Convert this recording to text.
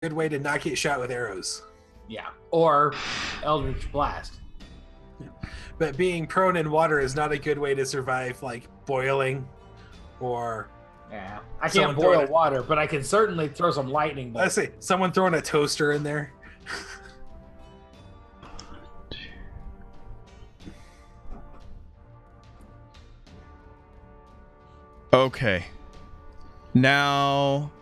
good way to not get shot with arrows. Yeah. Or Eldritch Blast. But being prone in water is not a good way to survive like boiling or Yeah. I can't boil water, but I can certainly throw some lightning let's see, someone throwing a toaster in there. Okay. Now